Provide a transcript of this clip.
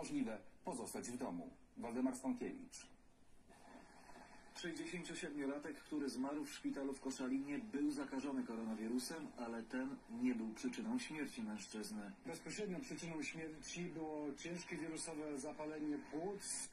możliwe pozostać w domu. Waldemar Stankiewicz. 67-latek, który zmarł w szpitalu w Koszalinie, był zakażony koronawirusem, ale ten nie był przyczyną śmierci mężczyzny. Bezpośrednią przyczyną śmierci było ciężkie wirusowe zapalenie płuc.